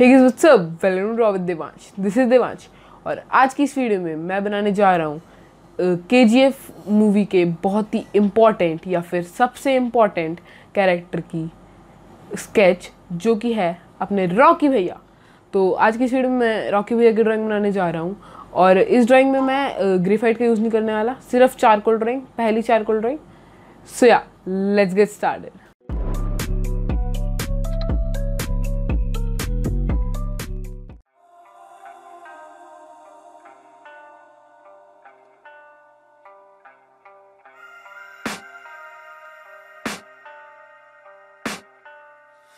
What's up welcome to with Devansh this is Devansh और आज की इस वीडियो में मैं बनाने जा रहा हूँ के जी एफ़ मूवी के बहुत ही इंपॉर्टेंट या फिर सबसे इंपॉर्टेंट कैरेक्टर की स्केच जो कि है अपने रॉकी भैया। तो आज की इस वीडियो में मैं रॉकी भैया की ड्राइंग बनाने जा रहा हूँ और इस ड्राइंग में मैं ग्रेफाइट का यूज़ नहीं करने वाला, सिर्फ़ चारकोल ड्राइंग पहली चारकोल ड्राइंग सो या let's get started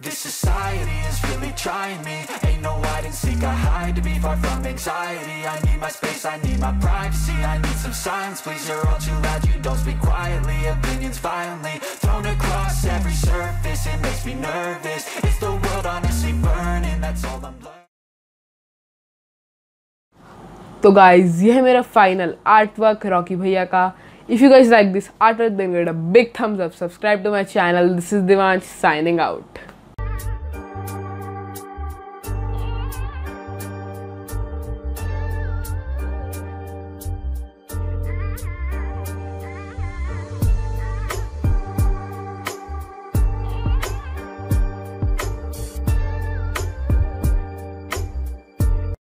this society is really trying me. Ain't no hide and seek, I hide to be far from anxiety. I need my space, I need my privacy. I need some silence, please, you're all too loud. You don't speak quietly, opinions violently Thrown across every surface, it makes me nervous. It's the world honestly burning, that's all I'm learning. तो guys ये है मेरा final art work Rocky भैया का। If you guys like this art work then get a big thumbs up subscribe to my channel this is Devansh signing out